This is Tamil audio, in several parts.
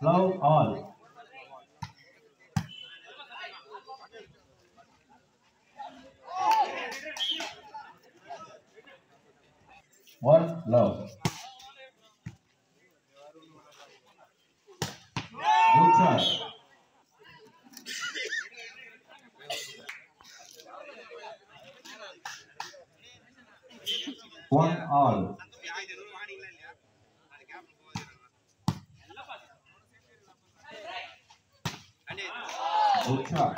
Love all. One love. Good shot. One all. Sure.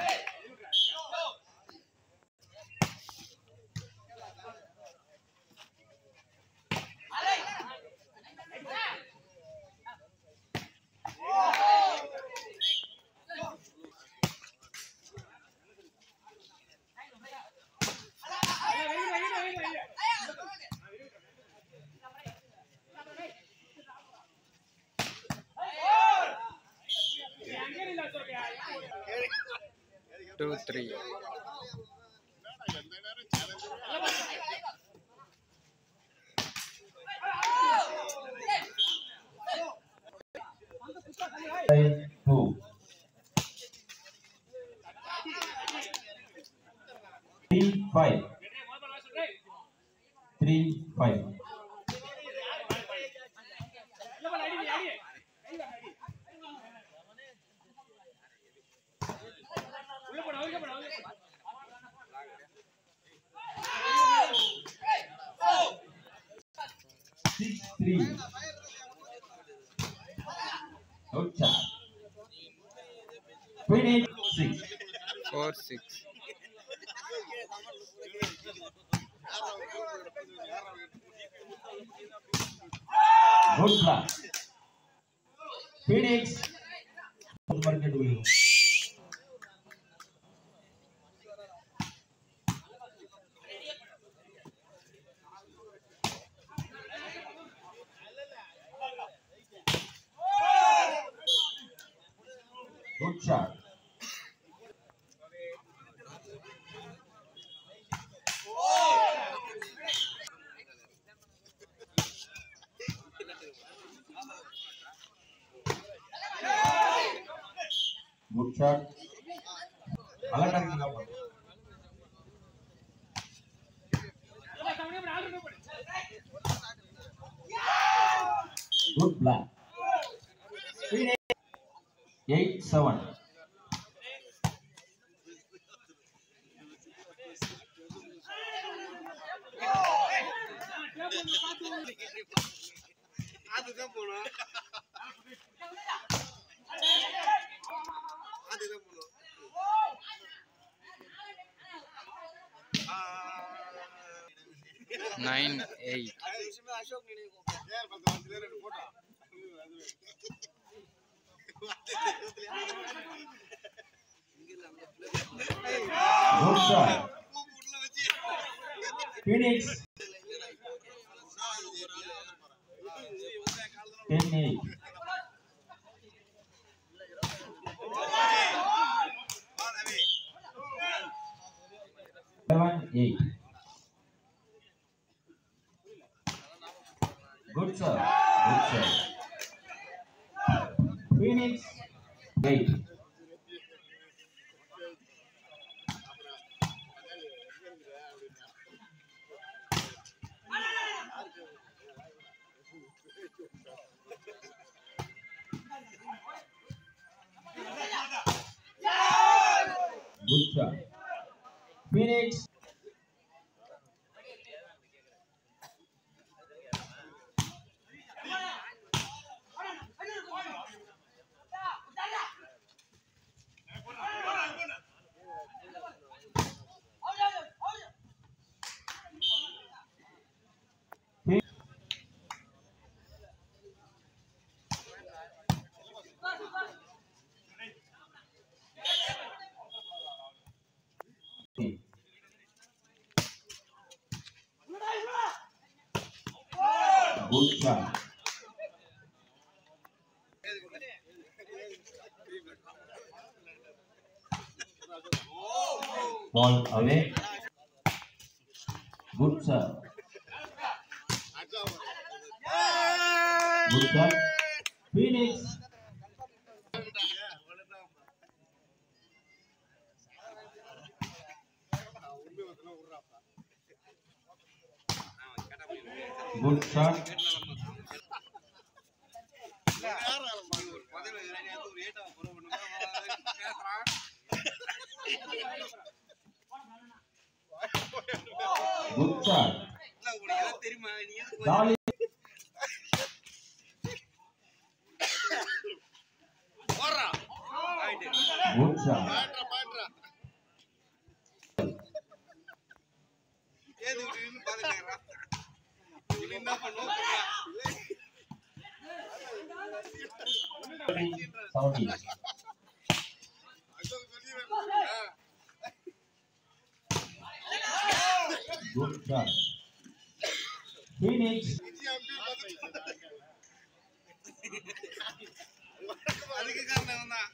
Two, three. Six three और चार फिर eight six four six good try फिर एक नंबर के डुएल குட் ஷாட் அழகாக குட் பிளாக் எயிட் செவன் அதுதான் போனோம் nine eight Phoenix ten eight 8. Good serve. Good serve. Phoenix 8. Good job. Phoenix Buta. Ball away. Good serve. Good. Finish. Good shot தெரியுமா நீ Good shot. Good shot. Phoenix. அதுக்கு காரணம் தான்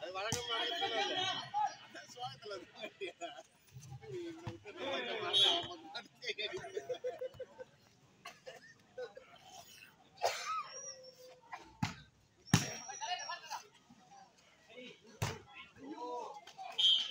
அது வழக்கமா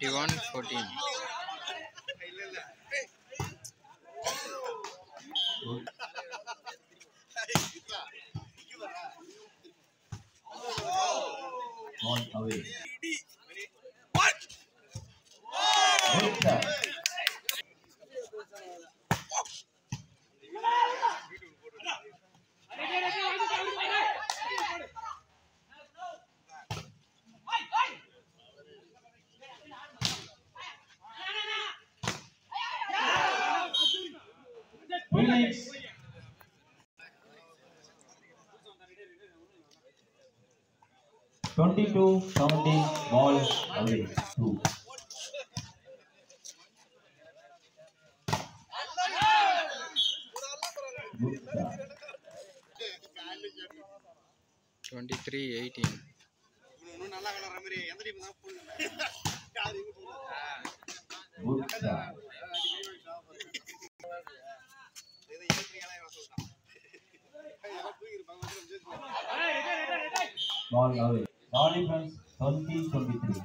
31 14 all away Seventeen, ball away. Two. Good shot. Twenty three eighteen நல்லா விளையாடுற மாதிரி எந்த டீம் தான் சொல்லிட்டான் Ball away. நாலு runs twenty three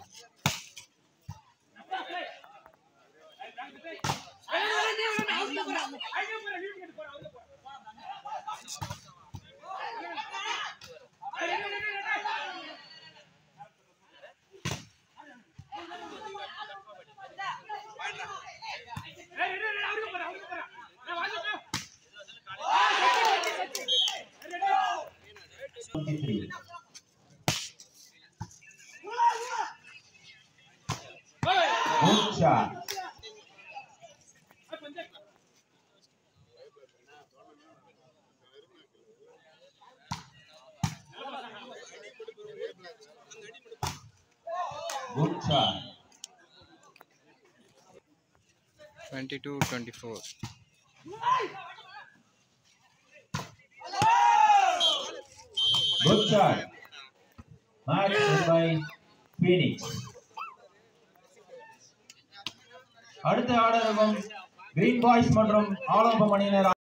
shot. Good shot. 22 24. Good shot. Match by Phoenix. அடுத்த ஆடரகம் கிரீன் பாய்ஸ் மற்றும் ஆலோபம் அணியினர்